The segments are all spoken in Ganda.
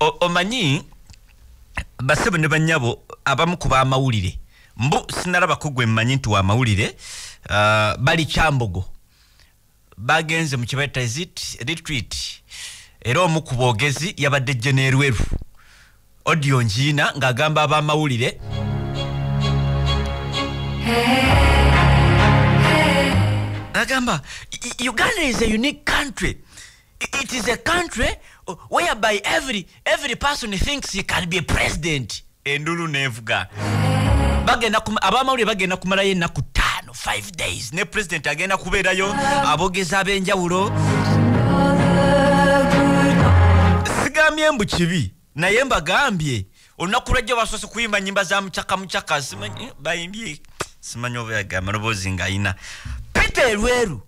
omanyi basebo ne banyabo abamu ku bamawulire. Mbu sinalabako gwe mmanyi nti wamawulire uh, bali kyambogo. Bagenze mu kibaita retreat. Era omu ku boogezi yabadde jenerweru odio njiina ng'agamba abamawulire. Agamba uganda is a unique country. It is a country whereby every, every person thinks he can be a president. Endulu nevuga. Abamawulire bagenda kumalayo ennaku ttaano 5 days. Ne president agenda kubeerayo abogezi ab'enjawulo. Sigambye mbu kibi naye mbagambye olunaku lwajjo basoose kuyimba nyimba za mucaka mucaka bayimbye simanyi oba yagamba loboozi ngaayina peter elweru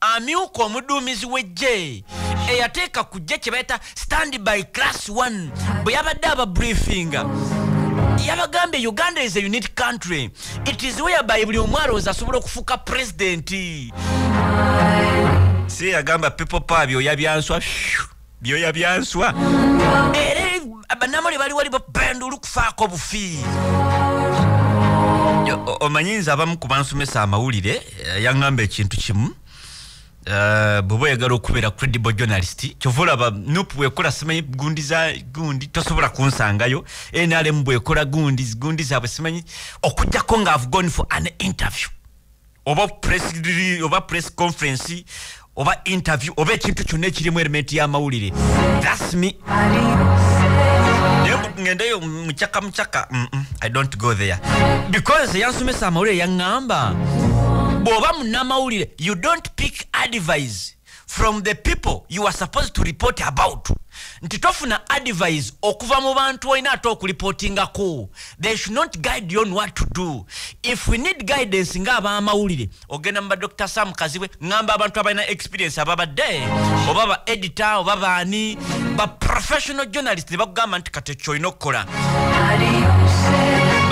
amyuka omuduumizi w'ejje eyateeka ku jje kye bayita stand by class 1 bwe yabadde ababriefinga yabagambye uganda is a unique country. It is whereby buli omu alowooza asobola okufuuka pulezidenti si yagamba people pa byoya byanswa byoya byanswa. Era bannamale bali wali bapenda olukufaako bufi omanyinza abamu ku bansomesa amawulire yaŋŋamba ekintu kimu bweba oyagala okubeera credible journalist kyova olaba nup bwekola simanyi gundi za gundi tosobola kunsangayo. Nrm bwekola gundi gundi zaabwe simanyi okugjako nga have gone for an interview. Oba press, oba press conference oba interview oba ekintu kyonna ekirimu element y'amawulire. Thats me. Ngendeyo mucaka mucaka i don't go there. Because yansomesa amawulire yaŋŋamba bw'oba munnamawulire you don't pick advice from the people you are supposed to report about. Nti tofuna advice okuva mu bantu olina ate okuripootingako they should not guide you on what to do. If we need guidance ng'abamawulire ogenda mu ba dr sam kazibwe ŋŋamba abantu abalina experience ababadde oba ba editor oba baani ba professional journalist ne bakugamba nti kati ekyo olina okukola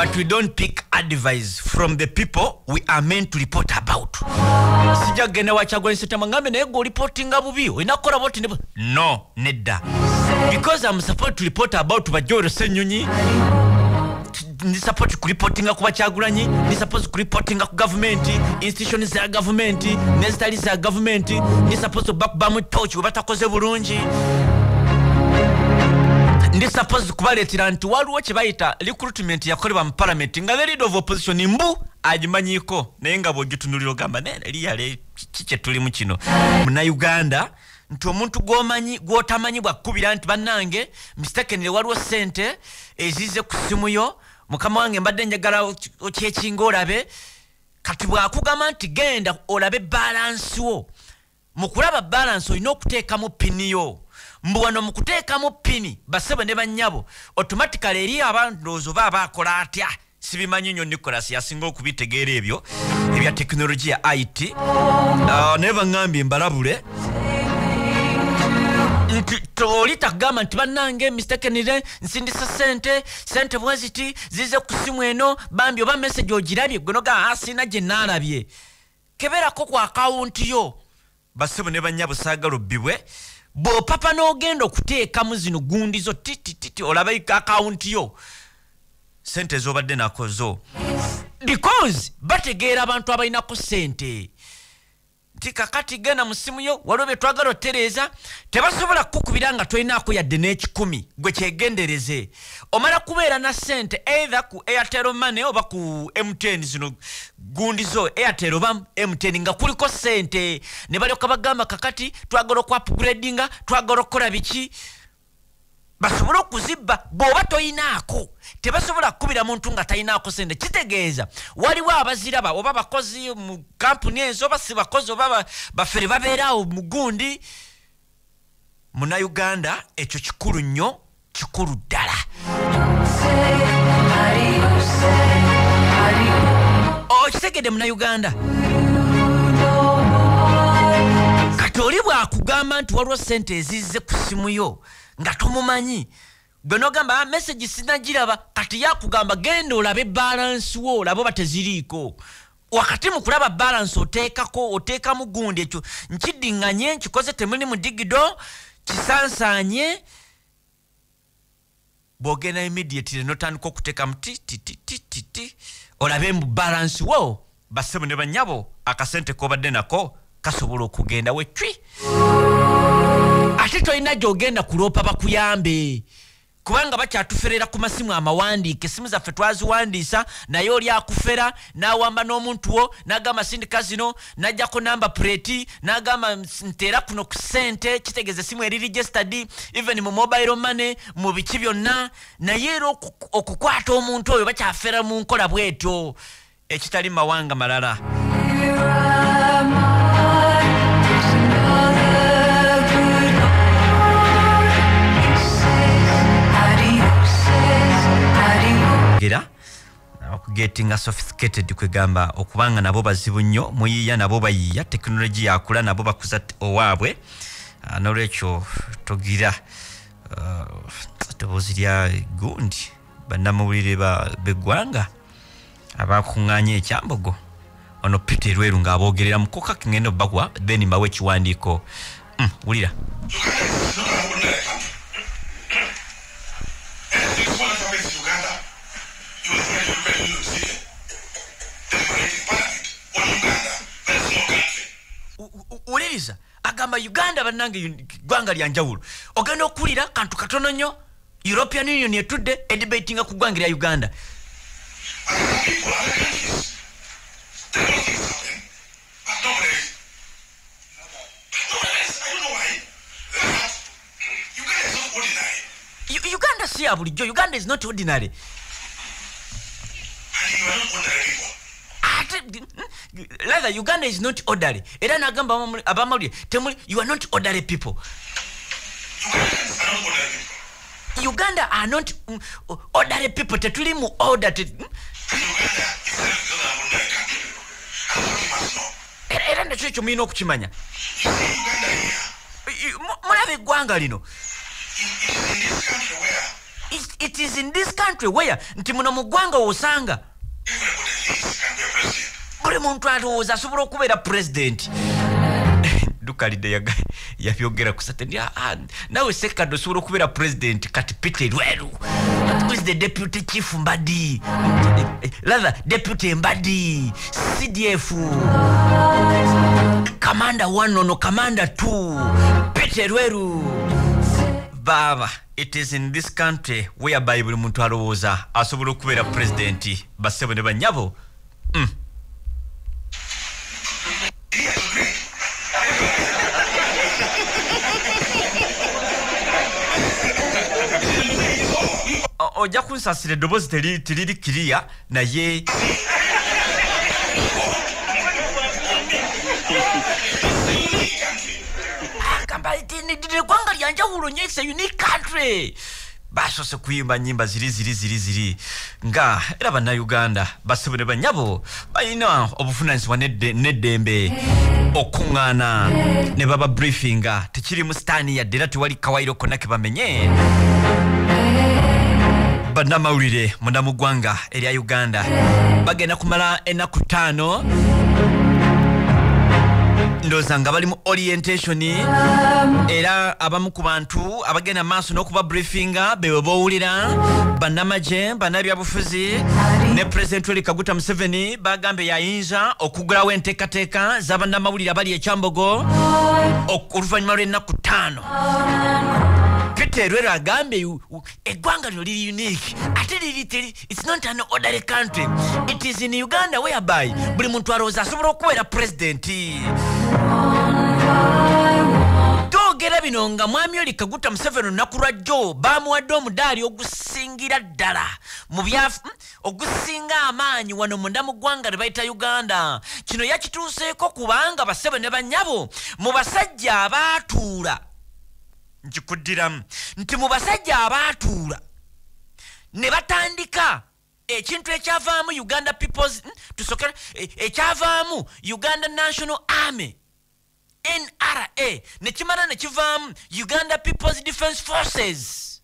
but we don't pick advice from the people we are meant to report about. Sijagenda kugenda wakyagwanisetamu ngambe naye gwe olipotinga bubi. Olina kukola boti no nedda. Because i'm supposed to report about bajoro senyonyi ndi support kureportinga ku bakyagulanyi ndi suppose kureportinga ku gavumenti institution za gavumenti nezitali za gavumenti ndi suppose bakubamu toch we batakoze bulungi ndi suppose kubaleetera nti waliwo kye bayita recruitment yakolebwa mu palamenti nga lead of opposition mbu agimanyiko naye nga bwogitunulira ogamba liyale ki kyetulimu kino? Munauganda nti omuntu gwomanyi gwotamanyi bwakkubira nti bannange mistakenire waliwo sente ezize ku simu yo mukama wange mbadde njagala kyekinga olabe. Kati bwakugamba nti genda olabe balansi wo mu kulaba balansi olina okuteekamu piniyo mbu wano mu kuteekamu pini basebe ne bannyabo automatically eri abandowooza oba abaakola atya? Sibimanyi nnyo nicolas yasinga okubitegeera ebyo ebya tekinologiya it uh, naye baŋŋambye mbalabule. Nti oli takugamba nti bannange mistakenire nsindisa sente sente bweziti zize ku simu eno bambi oba message ogirabye gwe nogaa asiina gye naalabye. Keberako ku akawunti yo. Basebo ne bannya busaagala obbibwe bw'opapa n'ogenda okuteekamu zino gundizo titititi olaba akawunti yo. Sente zobadde nakozo. Because bategeera abantu abalinako sente nti kakati genda mu simu yo waliwo bye twagala otereeza tebasobola kukukubira nga tolinako yadde n'ekikumi gwe kyegendereze. Omala kubeera na sente either ku airtel money oba ku mtn zino gundi zo airtel oba mtn nga kuliko sente ne balyoka bagamba kakati twagala okwapugradinga twagala okukola biki basobole okuzibba bw'oba toyinaako. Tebasobola kukubira muntu nga talinaako sente. Kitegeeza waliwo abaziraba oba bakozi mu kampuni ezo oba si bakozi oba baffere babeeraawo mu gundi. Munauganda ekyo kikulu nnyo kikulu ddala. Okitegedde munauganda kati oli bwakugamba nti waliwo sente ezizze ku simu yo nga tomumanyi gwe nogamba mesagi sinagiraba kati yakugamba genda olabe balansi wo olabe oba teziriiko. Wakati mu kulaba balansi oteekako oteekamu gundi ekyo nkiddinganye nkikoze temuli mu digido kisansanye. Bwogenda immediately notandika okutekamu tititititi olabe mu balansi wo basebo ne banyabo akasente kobadde nako kasobola okugenda wetwi ate tolina gyogenda kuloopa bakuyambe. Kubanga bakyatuferera ku masimu amawandiika esimu zaffe twaziwandiisa naye oli akufera n'awamba n'omuntu wo n'agamba sindika zino n'ajjako namba pureti n'agamba nteera kuno ku ssente kitegeeza esimu eri registerd even mu mobile money mu biki byonna. Naye era okukwata omuntu oyo bakyafera mu nkola bwetyo. Ekitali mawanga malala era okugetinga sophisticated kwegamba okubanga nabo bazibu nnyo muyiiya nabo bayiiya tekinologi yakula nabo bakuza owaabwe. Ah, nolwekyo togira ddoboozi lya gundi bannamawulire beggwanga abakuŋŋaanya ekyambogo. Ono peter lweru ng'aboogerera mukoka kengenda obbakwa then mbawo ekiwandiiko. Hmm, wulira agamba uganda bannange ggwanga lyanjawulo ogenda okuwulira kantu katono nnyo. European union etudde edibatinga ku ggwanga lya uganda. Uganda si ya bulijjo. Uganda is not ordinary rather uganda is not orderly. Era nagamba abamawulire temuli you are not orderly people. Uganda are not mm, orderly people. Tetuli mu order mm? era nakyo ekyo mulina okukimanya. Mulaba eggwanga lino. It is in this country where nti muno mu ggwanga wosanga buli muntu alowooza asobola okubeera pulezidenti dukalide yabyogera kusate ah, ah, nawe sekad osobola okubeera pulezidenti kati peter lweru. The deputy chief mbadi? Rather deputy mbadi cdf kamanda 1 ono kamanda 2 peter lweru. Baba it is in this country whereby buli muntu alowooza asobola okubeera pulezidenti basebo ne banyabo mm. Ojja kunsasira eddoboozi teriri kiriya naye agamba eggwanga lyanjawulo nyo its a unique country. Basose kuyimba nyimba ziri ziri ziri ziri. Nga era bannayuganda basibu ne banyabo balina obuvunanyizibwa n'eddembe okuŋŋaana. Ne baba briefinga tekiri mu sitaani yadde era tewali kawairo konna ke bamenye bannamawulire munda mu ggwanga erya uganda. Bagenda kumala ennaku ttaano. Ndowooza nga bali mu orientation. Era abamu ku bantu abagenda maaso n'okuba briefinga bewe bowulira bannamagye bannabyabufuzi ne pulezidenti weri kaguta museveni bagambye yayinza okugulawo enteekateeka z'abannamawulire abali ekyambogo oluvannyuma lw'ennaku ttaano peter lwero agambye eggwanga lino liri unique. Ate liri its not an orderly country. It is in uganda whereby buli muntu alowooza asobola okubeera pulezidenti twogera bino nga mwami oli kaguta museveni olunaku lwajjo bamuwadde omudaali ogusingira ddala. Mu byafu ogusinga amaanyi wano munda mu ggwanga lye bayita uganda. Kino yakituuseeko kubanga basebe ne banyabo mu basajja abaatuula nkikuddiramu. Nti mu basajja abaatuula ne batandika ekintu ekyavaamu uganda peoples tusokera ekyavaamu uganda national army nra ne kimala ne kivaamu uganda peoples defense forces.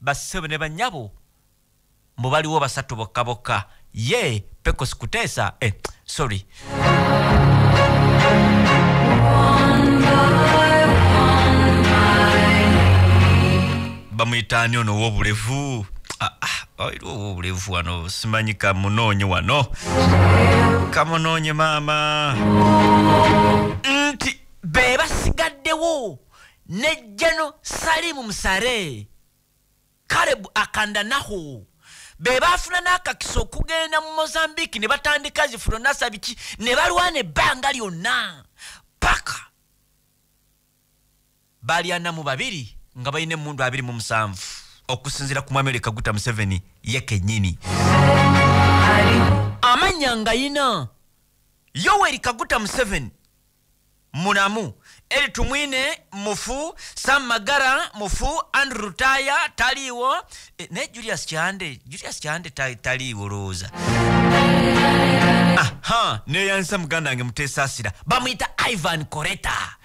Basebe ne banyabo mbu baliwo basatu bokka bokka. Ye pecos kuteesa eh, sorry bamwitaani ono owobulevu Ah, ah, oira owobulevu wano simanyi kamunoonye wano. Kamunoonye maama. Nti be basigaddewo ne jano salimu musare. Kalebu akandanaho be baafuna n'akakisa okugenda mu mozambique ne batandika zifulo nasa biki ne balwana ebbanga lyonna. Paka! Baali ana mu babiri nga balina emundu abiri mu musanvu okusinziira ku mwami kaguta museveni ye kennyini amannya nga yina. Yoweri kaguta museveni. Munamu. Eri tumwine mufu. Sam magara mufu. Andrew rutaya taliiwo e, naye julius kyande julius kyande ta- taliiwo lowooza. Aha neyanisa muganda wange mutesaasira bamwita ivan coreta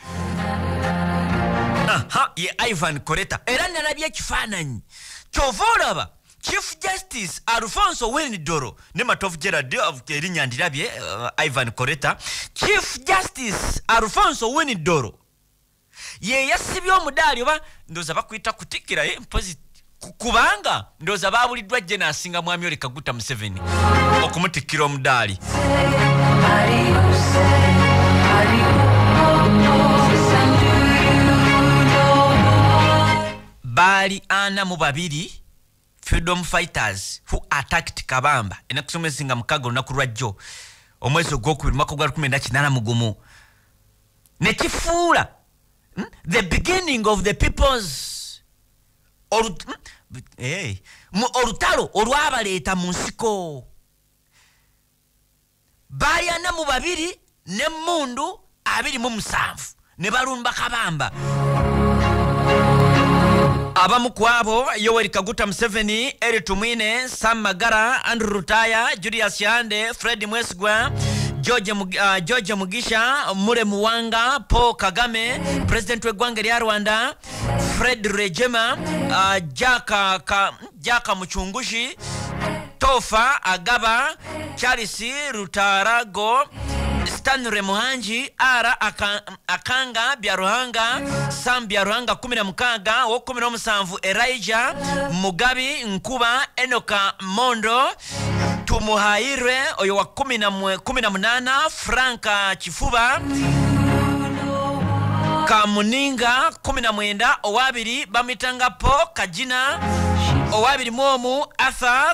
aha ye ivan coreta era nalabye ekifaananyi. Kyova olaba chief justice alfonso windoro ne matofu gerard of- erinnya ndirabye uh, ivan coreta chief justice alfonso windoro ye yasibye omudaali oba ndowooza bakwita kutikkiraye mpozi ku- kubanga ndowooza babuliddwa jje naasinga mwami ole kaguta museveni okumutikkira omudaali baali ana mu babiri freedom fighters who attacked kabamba. Enaku somezinga mukaga olunaku lwajjo omwezi ogwokubiri mwaka gwa 18 mugumu nekifuula mm, the beginning of the peoples Olu- mm, eh, olutalo olwabaleeta mu nsiko. Baali ana mu babiri nemmundu abiri mu musanvu ne balumba kabamba abamu ku abo yoweri kaguta museveni eri tumwine sam magara andrew rutaya julius yande fred mwesigwa george, uh, george mugisha mure muwanga paul kagame president w'eggwanga rya rwanda fred Rejema, uh, jaka, ka, jaka muchungushi tofa agaba charles rutarago Stanley Muhanji ara akanga bya ruhanga sam bya ruhanga 10 na mukanga wo 10 na musanvu Elijah Mugabi Nkuba Enoka Mondo tumuhairwe oyo wa 10 na 10 na Franka Chifuba Kamuninga 19 owabiri bamitanga po kajina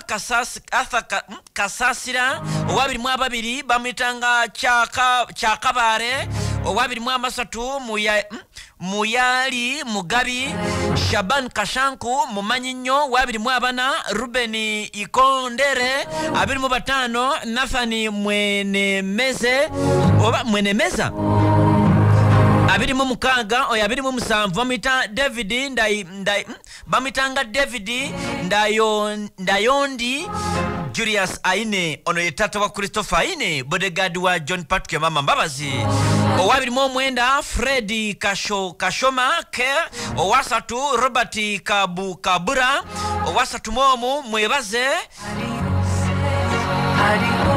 Kasas- Arthur Ka- mm, kasasira owabiri mu ababiri bamwitanga Kyaka- kyakabare owabiri mu amasatu muya- mm, muyali mugabi shaban kashanku mumanyi nnyo wabiri mu abana ruben ikondere abiri mu batano nathani mwenemeze oba mwenemeza abiri mu mukaaga oyo abiri mu musanvu bamwita david Ndayi- Ndayi- mm, bamwitanga david Ndayo- ndayondi julius aine ono ye tata wa christopher aine bodegard wa john patrick mama mbabazi. Owabiri mu omwenda fred kasho, kashoma ke owasatu robert kabu, kabura owasatu mu omu mwebaze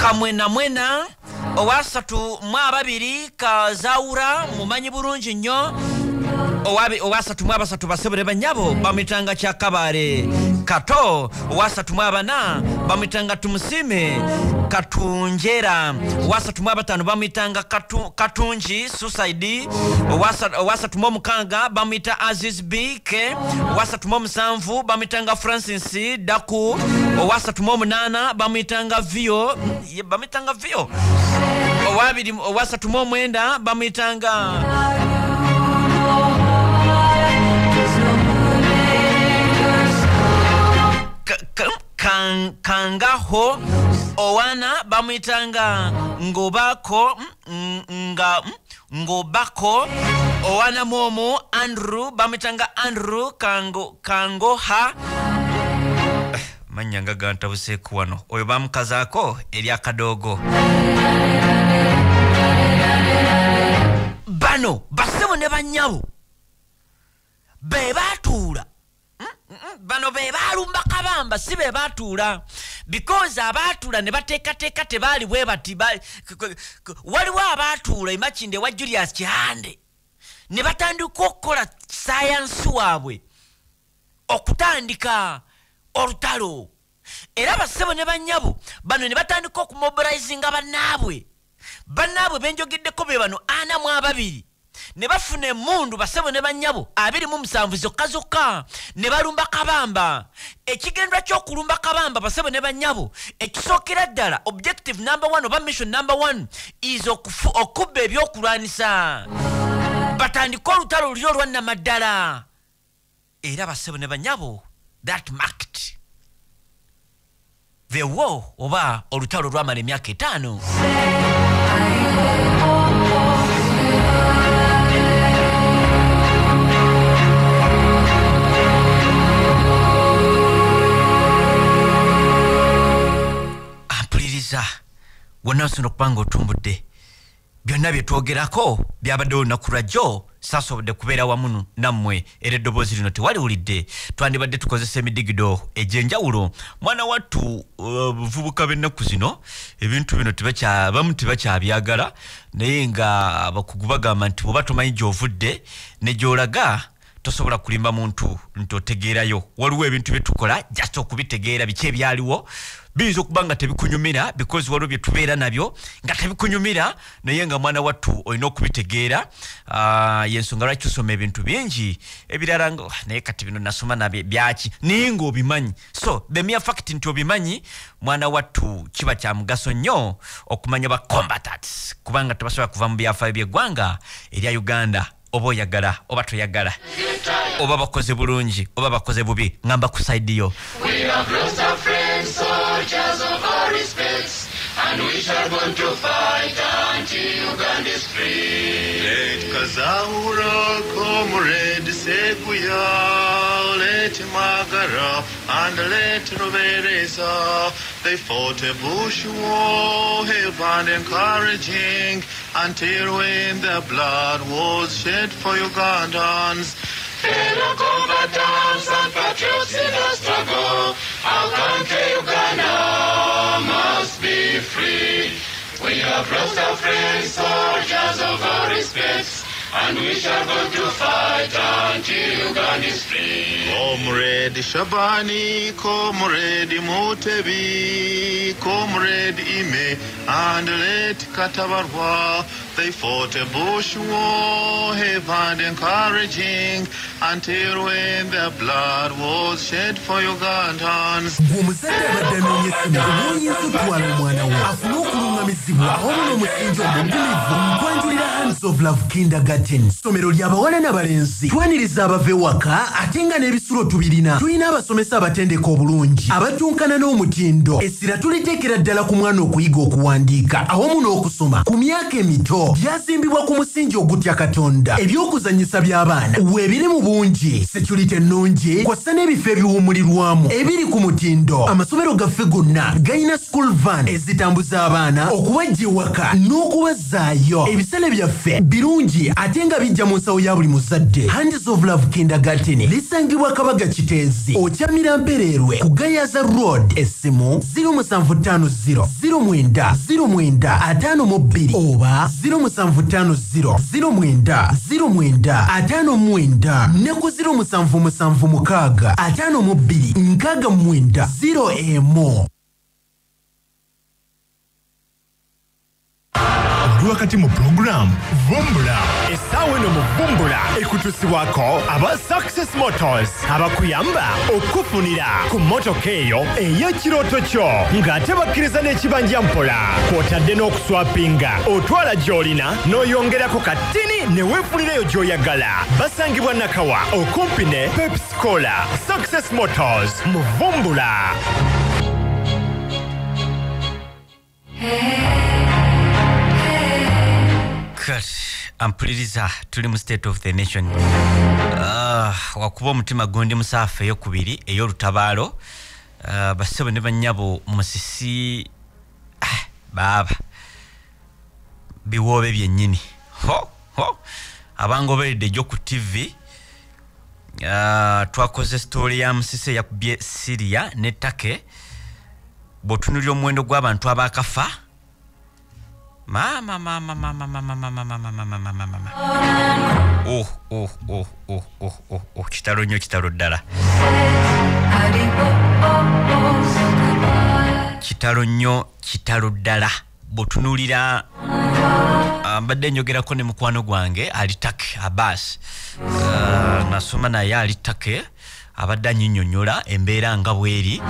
kamwenamwena owasatu mu ababiri kazaura mumanyi bulungi nnyo owasatu mu abasatu basebule banyabo bamwitanga kyakabare kato owasatu mu abana bamwitanga tumusime katunjera owasatu mu abatano bamwitanga Katu- katunji suicide Owasa- owasatu mu omukaaga bamwita aziz bk owasatu mu omusanvu bamwitanga francis daku. Owasatu mu omunaana bamwitanga vio. Ye, bamwitanga vio. Owasatu mu omwenda bamwitanga kangaho owana bamwitanga ngobako nga ngobako owana mwomu andrew bamwitanga andrew kango, kangoha. Manya nga gantabuseeku wano. Oyo bamukazaako eri akadoogo bano basebo ne banyabo be mm, bano be balumba kabamba si be batuula because abatuula ne bateekateeka tebaali bwe bati waliwo abatuula imakinde wa julius kihande. Ne batandika okukola sayansi waabwe okutandika olutalo. Era bassebo ne bannyabo bano ne batandika okumobilizinga bannaabwe. Bannaabwe benjogeddeko be bano ana mu ababiri ne bafuna emundu bassebo ne bannyabo abiri mu musanvu zokka zokka. Ne balumba kabamba. Ekigendwa ky'okulumba kabamba bassebo ne bannyabo ekisookera ddala objective number one oba mission number one is okubba ebyokulwanisa. Batandike olutalo luli olwannamaddala era bassebo ne bannyabo that market the war oba olutalo lwamala emyaka etaano wonna nsona okuba nga otumbudde. Byonna byetwogerako byabaddewo olunaku lwajjo sasobodde kubeera wamu nammwe. Era eddoboozi lino tewaliwulidde. Twandibadde tukozesa emidigido egyenjawulo. Mwana wattu uh, buvubuka b'ennaku zino ebintu bino bamu tebakyabyagala. Naye nga bakugu bagamba nti bweoba tomanyi gy'ovudde ne gy'olaga tosobola kulimba muntu nti otegeerayo. Waliwo ebintu byetukola just okubitegeera biki ebyaliwo biyinza okuba nga tebikunyumira because waliwo byetubeera nabyo nga tebikunyumira naye nga mwana wattu olina okubitegeera yensonga lwaki tusoma ebintu bingi? Ebirala naye kati bino nasoma nabyo byaki? Naye nga obimanyi so the mere fact nti obimanyi mwana wattu kiba kya mugaso nnyo okumanya ba combatats kubanga tebasobola kuva mu byafaayo byeggwanga erya uganda oba oyagala oba toyagala. Oba bakoze bulungi oba bakoze bubi. Ŋamba ku saidi yo And we shall go to fight until Uganda is free. Let Kazahura, Comrade Seguya, let Magara, and let Rovereza. They fought a bush war, heaven encouraging, until when the blood was shed for Ugandans. Fellow combatants and patriots in the struggle, our country Uganda must be free. We have lost our friends, soldiers of our respects, and we shall go to fight until Uganda is free. Comrade Shabani, Comrade Mutebi, Comrade Ime, and let Katabarwa they fought a bush war, and encouraging, until when their blood was shed for Ugandans. afuna hands of love kindergarten. Ssomero ly'abawala n'abalenzi. Twaniriza abava ewaka ate nga n'ebisulo tubirina. Tulina abasomesa abatendeka obulungi abatunkana n'omutindo. Essira tuliteekera ddala ku mwana okuyiga okuwandiika. Awamu n'okusoma ku myaka emito byazimbibwa ku musingi ogutya katonda. Ebyokuzanyisa by'abaana weebiri mu bungi. Security ennungi kw'ossa n'ebifo ebiwumulirwamu ebiri ku mutindo. Amasomero gaffe gonna gayina school van ezitambuza abaana okubajja ewaka n'okubazaayo ebisale byaffe birungi ate nga bijja mu nsawo ya buli muzadde. Hands of love kindergarten lisangibwa kabaga kiteezi okyamira mpereerwe ku gayaza road essimu 0750 09 09 oba 0750 09 09 ne ku 0776 52 69 0 oli wakati mu pulogulaamu vumbula. Essaawa eno mu vumbula ekutusibwako aba success motors. Abakuyamba okufunira ku motoka eyo ey'ekirooto kyo ng'ate bakkiriza n'ekibanja mpola kw'otadde n'okuswapinga otwala gy'olina n'oyongerako katini ne weefunirayo gy'oyagala basangibwa nakawa okumpi ne pepscola success motors mu vumbula kati ampuliriza tuli mu state of the nation. Uh, wakuba omutima gundi musaafu eyokubiri ey'olutabaalo uh, bassebo ne bannyabo musisi ah, baaba biwoobe byennyini ho ho. Abangoberedde egyo ku tv uh, twakoze sitooli ya musisi eyakubye siriya n'ettake bw'otunulira omuwendo gw'abantu abakafa mama mama mama mama mama mama mama mama mama oh oh oh oh oh oh oh. Kitalo nnyo kitalo ddala kitalo nnyo kitalo ddala bw'otunuulira ah, mbadde njogerako ne mukwano gwange ali take abas Ah, nasoma naye ali take abadde anyinyonyola embeera nga bweri.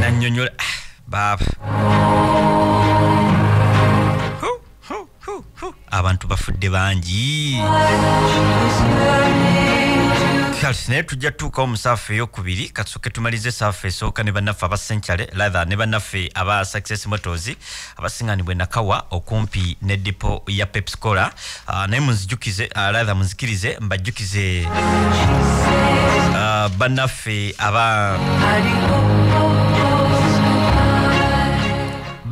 Nanyonyola ah, baaba abantu bafudde bangi. Kale naye tujja tutuukawo mu saafu eyokubiri kasooke tumalize saafu esooka ne bannaffe aba senchale latha ne bannaffe aba success motors abasiŋŋanibwe nakawa okumpi ne dipo ya pepscola uh, naye munzijukize uh, latha munzikirize mbajjukize uh, bannaffe aba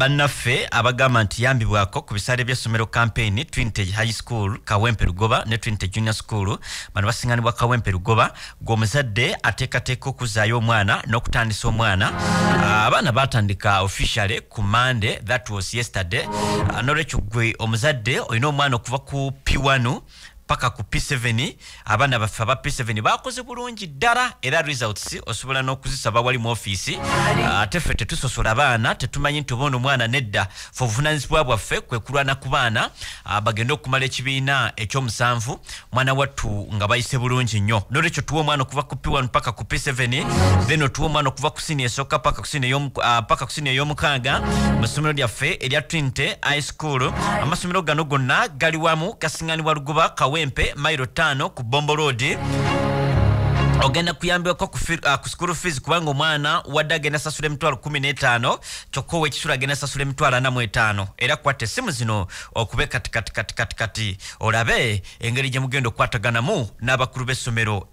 bannaffe abagamba nti yambibwako ku bisale by'essomero campaign trinity high school kawempe lugoba ne trinity junior school. Bano basiŋŋanibwa kawempe lugoba ng'omuzadde ateekateeka okuzaayo omwana n'okutandisa omwana. Ah, abaana batandika officially ku monday that was yesterday. Ah, n'olwekyo gwe omuzadde olina omwana okuva ku p1 paka ku p7 abaana baffe aba p7 bakoze bulungi ddala era results osobola n'okuzisaba wali mu ofiisi ate ffe tetusosola baana tetumanyi nti oba ono omwana nedda. Fe obuvunanyizibwa bwaffe kwe kulwana ku baana ah, bagende okumala ekibiina ekyomusanvu mwana wattu nga bayise bulungi nnyo. Nolwekyo tuwa omwana okuva ku p1 paka ku p7 then otuwa omwana okuva ku sini esooka paka ku sini ah, ey'omukaaga mu ssomero lyaffe erya trinity high school amasomero gano gonna gali wamu gasiŋŋanibwa lugoba kawempe mairo 5 ku bombo road ogenda kuyambibwako ah, ku school fees kubanga omwana wadde agenda sasula emitwalo 15 kyokka owekisula agenda sasula emitwalo 45 era kwata essimu zino okube katikatikatikatikati olabe engeri gye mugenda okukwataganamu n'abakulu b'essomero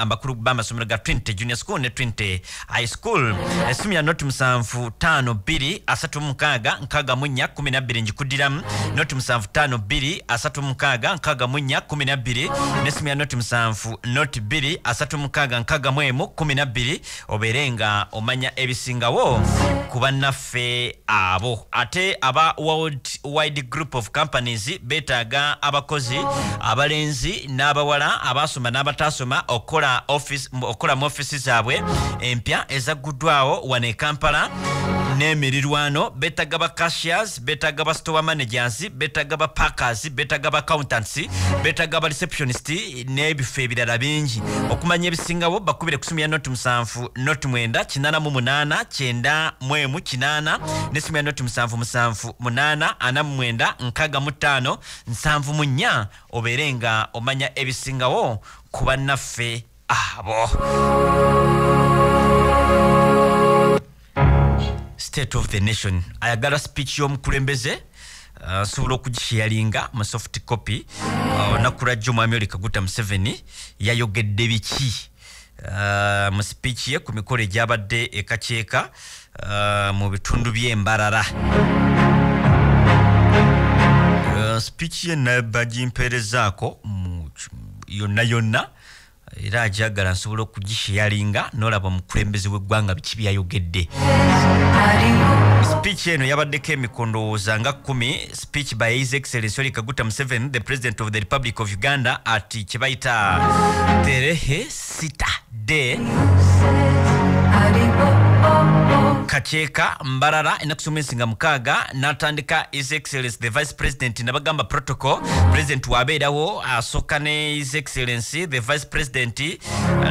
abakulu b'amasomero ga trinity junior school ne trinity high school. Essimu ya noti 752 36 64 12 njikuddiramu noti 752 36 64 12 n'essimu ya noti 7 noti 2 asatu mukaaga nkaaga mu emu kumi na bbiri obeere nga omanya ebisingawo ku bannaffe abo. Ate aba world wide group of companies beetaaga abakozi abalenzi n'abawala abasoma n'abataasoma okukola mu ofisi zaabwe empya ezagguddwawo wano e kampala n'emirirwano beetaga ba cashiers beetaga ba store managers beetaga ba packers beetaga ba accountants beetaga ba receptionist n'ebifo ebirala bingi. Okumanya ebisingawo bakubire ku simu ya noti musanvu noti mwenda kinana mu munaana kyenda mu emu kinaana n'essimu ya noti musanvu musanvu munaana ana mu mwenda nkaaga mu ttaano nsanvu mu nnya obeere nga omanya ebisingawo ku bannaffe abo state of the nation. Ayagala speech y'omukulembeze uh, asobola okugisharinga mu soft copy. Uh, olunaku lwajjo omwami oli kaguta museveni yayogedde biki? Uh, mu speech ye ku mikolo egyabadde ekaceeka uh, mu bitundu by'embalala Uh, speech ye nabagimpeerezaako yonna yonna era ajagala nsobola okugisharinga nolaba omukulembeze w'eggwanga biki byayogedde. Speech eno yabaddeko emikondowooza nga 10 speech by his excellence oli kaguta museveni the president of the republic of uganda ati kye bayita terehe sita de kaceeka mbalala enaku somesi nga mukaaga n'atandika his excellence the vice president nabagamba protocol. President wabeerawo asooka ne his excellence the vice president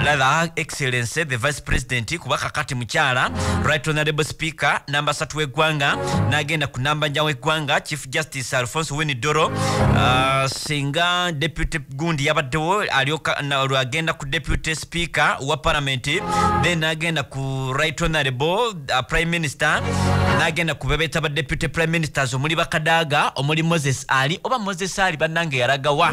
lather excellence the vice president kuba kakati mukyala right honorable speaker namba 3 w'eggwanga n'agenda ku namba nja w'eggwanga chief justice alfonso winidoro uh, singa deputy gundi yabaddewo lwagenda ku deputy speaker wa parliament then n'agenda ku right honorable uh, prime minister n'agenda ku bebeeta ba deputy prime ministers. Omuli bakadaaga omuli moses ali oba moses ali bannange yalagawa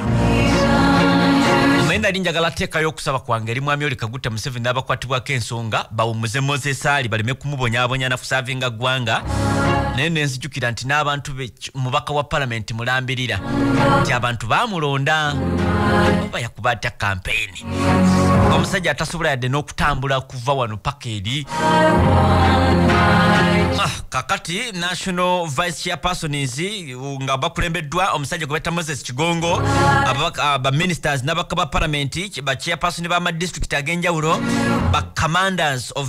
naye nali njagala ateekayo okusaba kwange eri mwami oli kaguta museveni n'abakwatibwako ensonga bawumuze moses ali baleme kumubonyaabonya nakusaavinga ggwanga. Naye nenzijukira nti n'abantu be mubaka wa palamenti mulambirira nti abantu baamulonda oba yakuba atya kampeyini omusajja atasobola yadde n'okutambula kuva wano paka eri. Ah, kakati national vice chairpersons nga bakulembeddwa omusajja gwe betta moses kigongo baministers n'abaka ba palamenti bachairperson b'amadistrict ag'enjawulo bacommanders of the